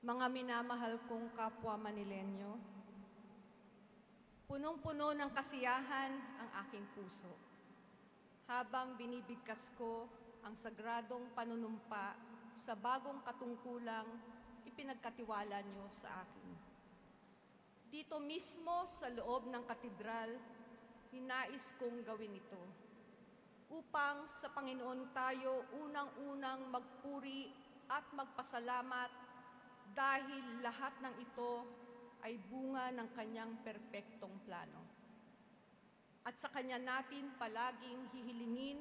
Mga minamahal kong kapwa Manilenyo, punong-puno ng kasiyahan ang aking puso habang binibigkas ko ang sagradong panunumpa sa bagong katungkulang ipinagkatiwala niyo sa akin. Dito mismo sa loob ng katedral, ninais kong gawin ito upang sa Panginoon tayo unang-unang magpuri at magpasalamat dahil lahat ng ito ay bunga ng kanyang perpektong plano. At sa kanya natin palaging hihilingin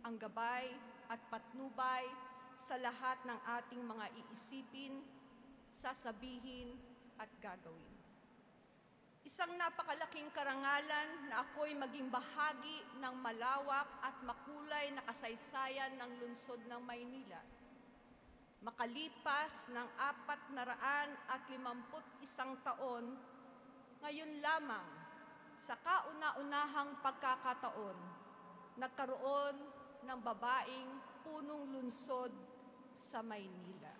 ang gabay at patnubay sa lahat ng ating mga iisipin, sasabihin at gagawin. Isang napakalaking karangalan na ako'y maging bahagi ng malawak at makulay na kasaysayan ng lungsod ng Maynila. Makalipas ng apat na raan at limamput isang taon, ngayon lamang sa kauna-unahang pagkakataon, nagkaroon ng babaeng punong lunsod sa Maynila.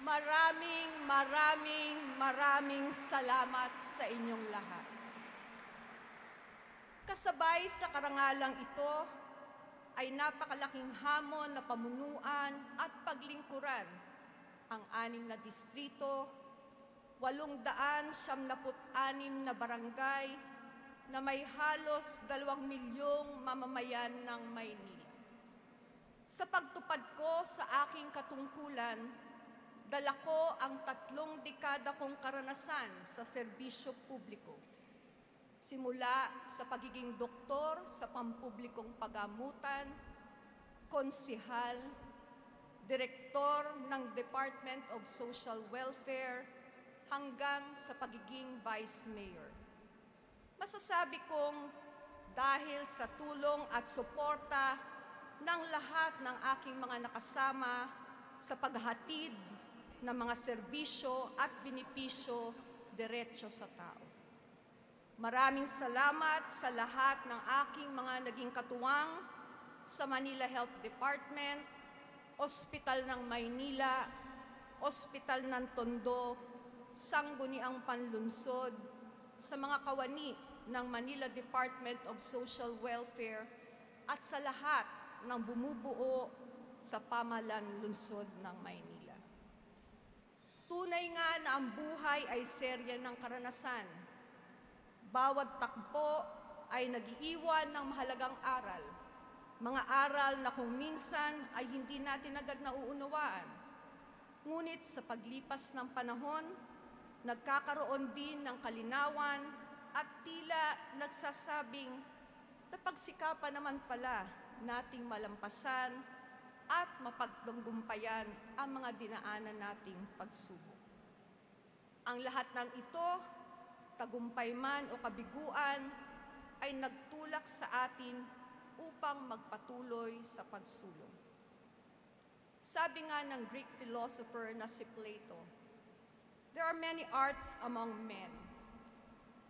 Maraming, maraming, maraming salamat sa inyong lahat. Kasabay sa karangalang ito ay napakalaking hamon na pamunuan at paglingkuran ang anim na distrito, walong daan siyam na barangay na may halos dalawang milyong mamamayan ng Maynila. Sa pagtupad ko sa aking katungkulan, dala ko ang tatlong dekada kong karanasan sa serbisyo publiko. Simula sa pagiging doktor sa pampublikong pagamutan, konsihal, direktor ng Department of Social Welfare, hanggang sa pagiging vice mayor. Masasabi kong dahil sa tulong at suporta ng lahat ng aking mga nakasama sa paghatid ng mga serbisyo at binipisyo diretso sa tao. Maraming salamat sa lahat ng aking mga naging katuwang sa Manila Health Department, Ospital ng Maynila, Ospital ng Tondo, Sangguniang Panlunsod, sa mga kawani ng Manila Department of Social Welfare at sa lahat ng bumubuo sa pamalan lunsod ng Maynila. Tunay nga na ang buhay ay serya ng karanasan. Bawat takbo ay nagiiwan ng mahalagang aral. Mga aral na kung minsan ay hindi natin agad nauunawaan. Ngunit sa paglipas ng panahon, nagkakaroon din ng kalinawan at tila nagsasabing napagsikapan naman pala nating malampasan at mapagdunggumpayan ang mga dinaanan nating pagsubok. Ang lahat ng ito, tagumpay man o kabiguan, ay nagtulak sa atin upang magpatuloy sa pagsulong. Sabi nga ng Greek philosopher na si Plato, there are many arts among men,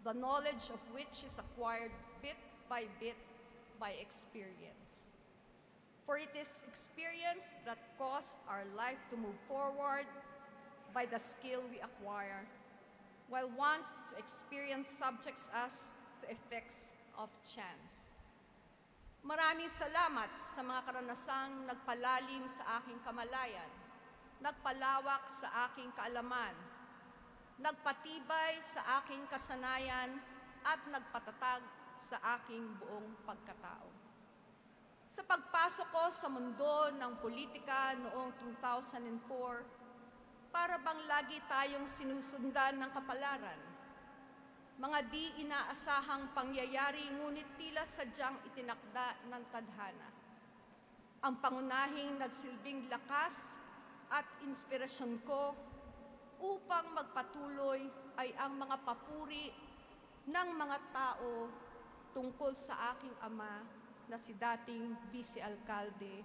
the knowledge of which is acquired bit by bit by experience. For it is experience that caused our life to move forward by the skill we acquire, while want to experience subjects us to effects of chance. Maraming salamat sa mga karanasang nagpalalim sa aking kamalayan, nagpalawak sa aking kaalaman, nagpatibay sa aking kasanayan at nagpatatag sa aking buong pagkatao. Sa pagpasok ko sa mundo ng politika noong 2004, para bang lagi tayong sinusundan ng kapalaran. Mga di inaasahang pangyayari ngunit tila sadyang itinakda ng tadhana. Ang pangunahing nagsilbing lakas at inspirasyon ko upang magpatuloy ay ang mga papuri ng mga tao tungkol sa aking ama na si dating Vice Alcalde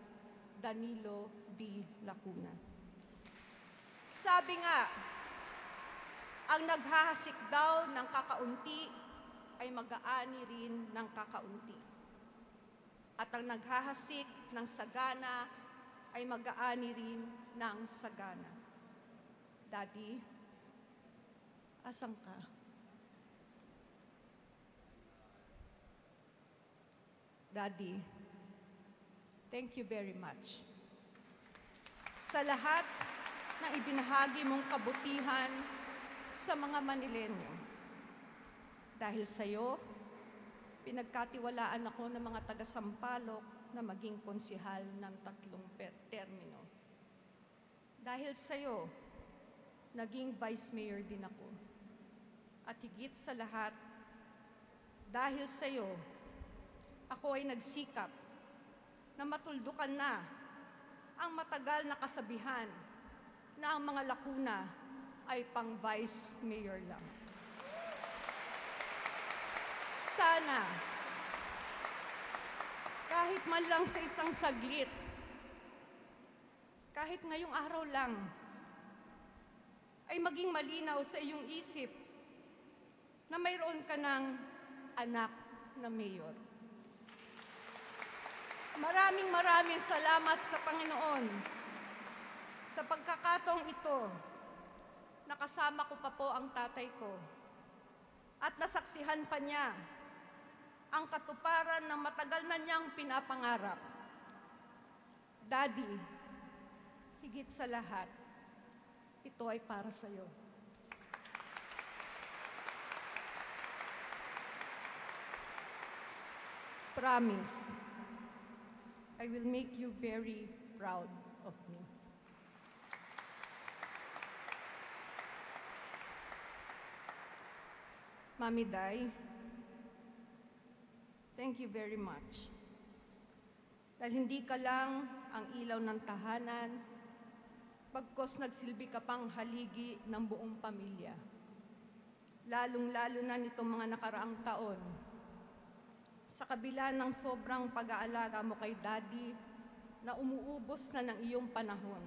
Danilo B. Lacuna. Sabi nga, ang naghahasik daw ng kakaunti ay mag-aani rin ng kakaunti. At ang naghahasik ng sagana ay mag-aani rin ng sagana. Daddy, asan ka? Daddy, thank you very much. Sa lahat ng ibinahagi mong kabutihan sa mga Manilenyo. Dahil sa iyo, pinagkatiwalaan ako ng mga taga-Sampaloc na maging konsihal ng tatlong termino. Dahil sa iyo, naging vice mayor din ako. At higit sa lahat, dahil sa iyo, ako ay nagsikap na matuldukan na ang matagal na kasabihan na ang mga lakuna ay pang vice mayor lang. Sana, kahit man lang sa isang saglit, kahit ngayong araw lang, ay maging malinaw sa iyong isip na mayroon ka ng anak na mayor. Maraming maraming salamat sa Panginoon sa pagkakataong ito. Nakasama ko pa po ang tatay ko at nasaksihan pa niya ang katuparan ng matagal na niyang pinapangarap. Daddy, higit sa lahat, ito ay para sa iyo. Promise, I will make you very proud of me. Mami Day, thank you very much. Dahil hindi ka lang ang ilaw ng tahanan, pagkos nagsilbi ka pang haligi ng buong pamilya. Lalong-lalo na nitong mga nakaraang taon, sa kabila ng sobrang pag-aalaga mo kay Daddy na umuubos na ng iyong panahon,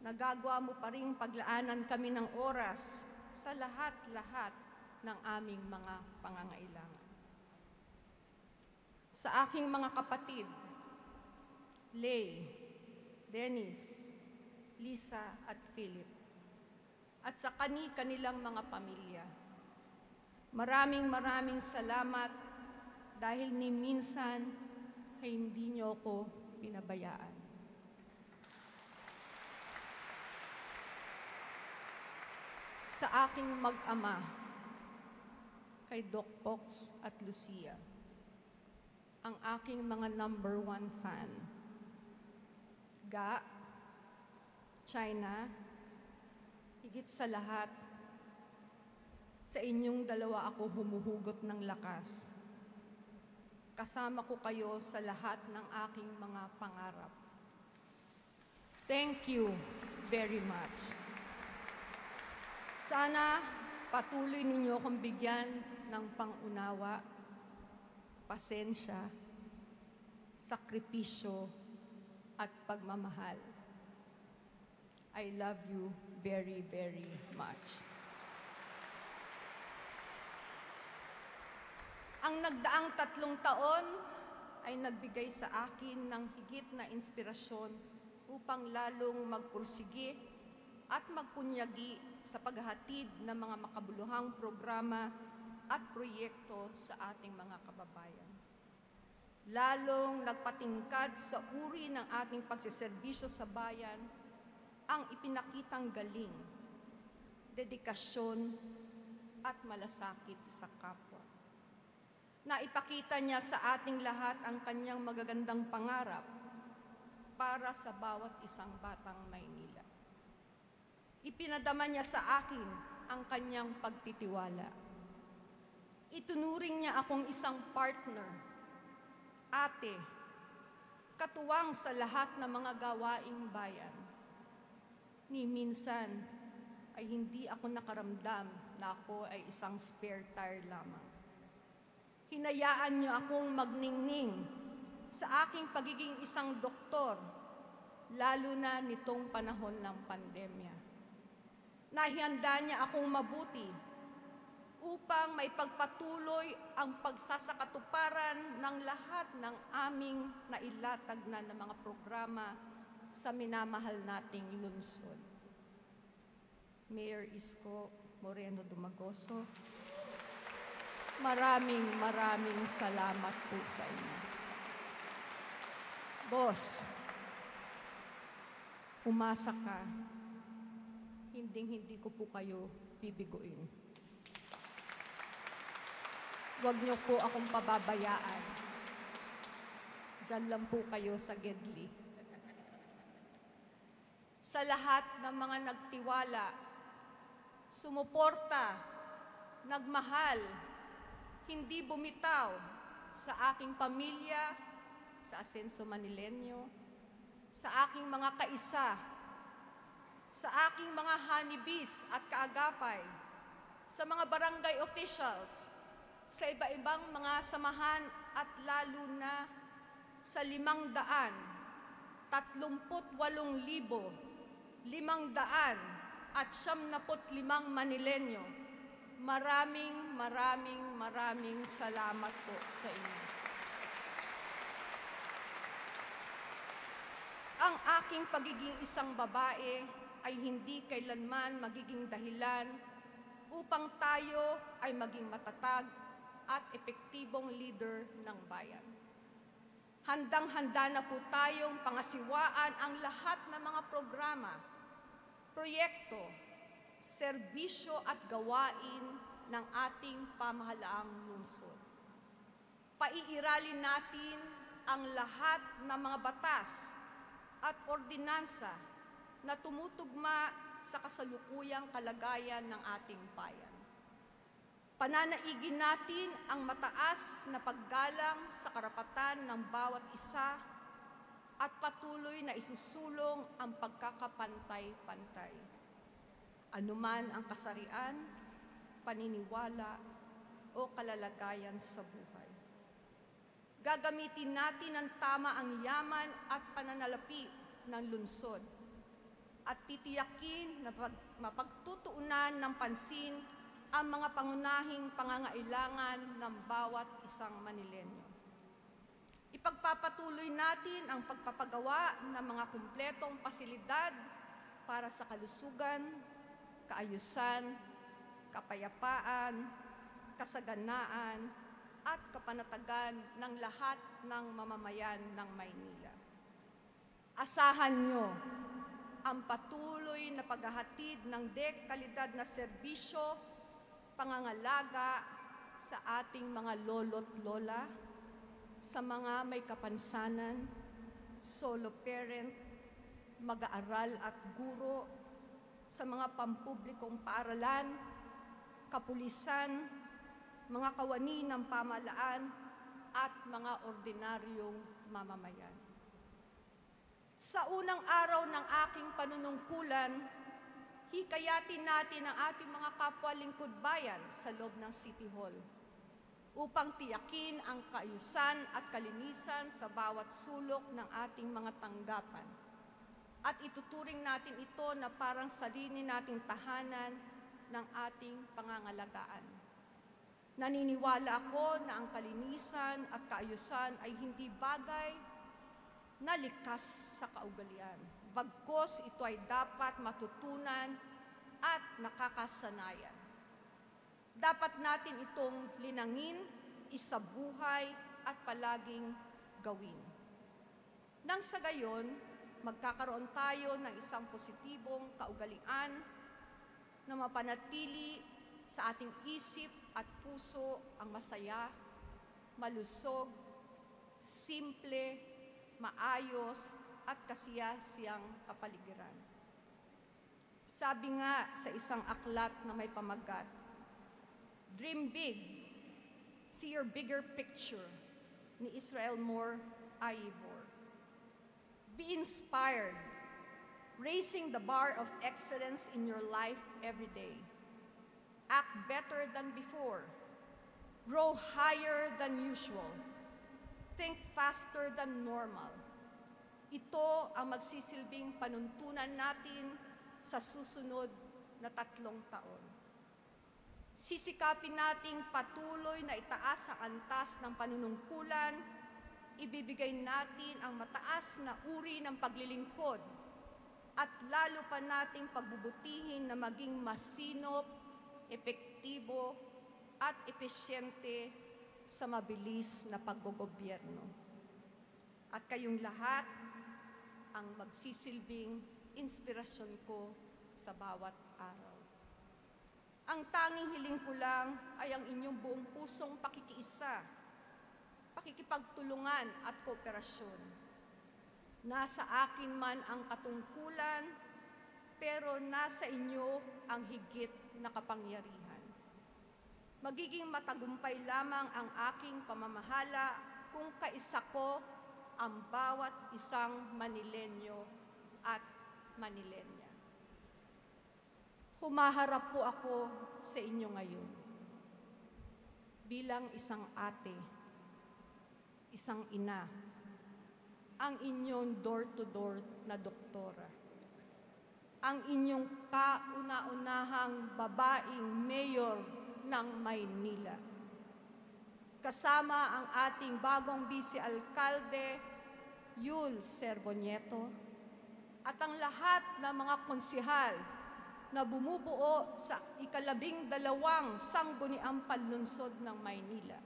nagagawa mo pa rin paglaanan kami ng oras sa lahat-lahat ng aming mga pangangailangan. Sa aking mga kapatid, Lay, Dennis, Lisa at Philip, at sa kani-kanilang mga pamilya. Maraming maraming salamat dahil ni minsan ay hindi niyo ako pinabayaan. Sa aking mag-ama, kay Doc Pox at Lucia, ang aking mga number one fan, Ga, China, higit sa lahat, sa inyong dalawa ako humuhugot ng lakas kasama ko kayo sa lahat ng aking mga pangarap. Thank you very much. Sana patuloy ninyo akong bigyan ng pangunawa, pasensya, sakripisyo, at pagmamahal. I love you very, very much. Ang nagdaang tatlong taon ay nagbigay sa akin ng higit na inspirasyon upang lalong magpursigi at magpunyagi sa paghahatid ng mga makabuluhang programa at proyekto sa ating mga kababayan. Lalong nagpatingkad sa uri ng ating pagsiservisyo sa bayan ang ipinakitang galing, dedikasyon at malasakit sa kapwa na ipakita niya sa ating lahat ang kanyang magagandang pangarap para sa bawat isang batang Maynila. Ipinadama niya sa akin ang kanyang pagtitiwala. Itunuring niya akong isang partner, ate, katuwang sa lahat ng mga gawaing bayan. Ni minsan ay hindi ako nakaramdam na ako ay isang spare tire lamang hinayaan niyo akong magningning sa aking pagiging isang doktor, lalo na nitong panahon ng pandemya. Nahihanda niya akong mabuti upang may pagpatuloy ang pagsasakatuparan ng lahat ng aming nailatag na ng mga programa sa minamahal nating lungsod. Mayor Isko Moreno Dumagoso, maraming maraming salamat po sa inyo. Boss, umasa ka, hinding-hindi ko po kayo bibiguin. Huwag niyo po akong pababayaan. Diyan lang po kayo sa Gedli. Sa lahat ng mga nagtiwala, sumuporta, nagmahal, hindi bumitaw sa aking pamilya, sa Asenso Manilenyo, sa aking mga kaisa, sa aking mga honeybees at kaagapay, sa mga barangay officials, sa iba-ibang mga samahan at lalo na sa limang daan, tatlumput walong libo, limang daan at siyam naput limang Manilenyo. Maraming, maraming, maraming salamat po sa inyo. Ang aking pagiging isang babae ay hindi kailanman magiging dahilan upang tayo ay maging matatag at epektibong leader ng bayan. Handang-handa na po tayong pangasiwaan ang lahat ng mga programa, proyekto, serbisyo at gawain ng ating pamahalaang lungsod. Paiiralin natin ang lahat ng mga batas at ordinansa na tumutugma sa kasalukuyang kalagayan ng ating bayan. Pananaigin natin ang mataas na paggalang sa karapatan ng bawat isa at patuloy na isusulong ang pagkakapantay-pantay. Anuman ang kasarian, paniniwala o kalalagayan sa buhay. Gagamitin natin ng tama ang yaman at pananalapi ng lungsod at titiyakin na pag, mapagtutuunan ng pansin ang mga pangunahing pangangailangan ng bawat isang Manilenyo. Ipagpapatuloy natin ang pagpapagawa ng mga kumpletong pasilidad para sa kalusugan, kaayusan, kapayapaan, kasaganaan, at kapanatagan ng lahat ng mamamayan ng Maynila. Asahan nyo ang patuloy na paghahatid ng dekalidad na serbisyo, pangangalaga sa ating mga lolo't lola, sa mga may kapansanan, solo parent, mag-aaral at guro, sa mga pampublikong paaralan, kapulisan, mga kawani ng pamalaan, at mga ordinaryong mamamayan. Sa unang araw ng aking panunungkulan, hikayatin natin ang ating mga kapwa lingkod bayan sa loob ng City Hall upang tiyakin ang kaayusan at kalinisan sa bawat sulok ng ating mga tanggapan. At ituturing natin ito na parang sarili nating tahanan ng ating pangangalagaan. Naniniwala ako na ang kalinisan at kaayusan ay hindi bagay na likas sa kaugalian. Bagkos ito ay dapat matutunan at nakakasanayan. Dapat natin itong linangin, isabuhay at palaging gawin. Nang sa gayon, magkakaroon tayo ng isang positibong kaugalian na mapanatili sa ating isip at puso ang masaya, malusog, simple, maayos, at kasiyasiyang kapaligiran. Sabi nga sa isang aklat na may pamagat, Dream big, see your bigger picture ni Israel Moore Aivor. Be inspired, raising the bar of excellence in your life every day act better than before, grow higher than usual, think faster than normal. Ito ang magsisilbing panuntunan natin sa susunod na tatlong taon. Sisikapin nating patuloy na itaas sa antas ng panunungkulan, ibibigay natin ang mataas na uri ng paglilingkod at lalo pa nating pagbubutihin na maging masinop, epektibo, at epesyente sa mabilis na paggogobyerno. At kayong lahat ang magsisilbing inspirasyon ko sa bawat araw. Ang tanging hiling ko lang ay ang inyong buong pusong pakikiisa, pakikipagtulungan at kooperasyon. Nasa akin man ang katungkulan, pero nasa inyo ang higit na kapangyarihan. Magiging matagumpay lamang ang aking pamamahala kung kaisa ko ang bawat isang Manilenyo at Manilenya. Humaharap po ako sa inyo ngayon bilang isang ate, isang ina, ang inyong door-to-door na doktora, ang inyong kauna-unahang babaeng mayor ng Maynila. Kasama ang ating bagong vice-alkalde, Yul Serbonieto, at ang lahat ng mga konsihal na bumubuo sa ikalabing dalawang sangguniang panlunsod ng Maynila.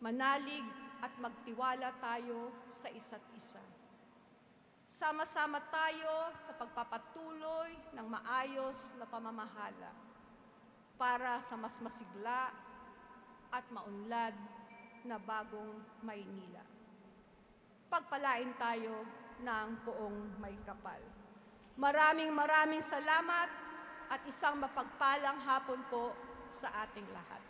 Manalig at magtiwala tayo sa isa't isa. Sama-sama tayo sa pagpapatuloy ng maayos na pamamahala para sa mas masigla at maunlad na bagong Maynila pagpalain tayo ng poong may kapal. Maraming maraming salamat at isang mapagpalang hapon po sa ating lahat.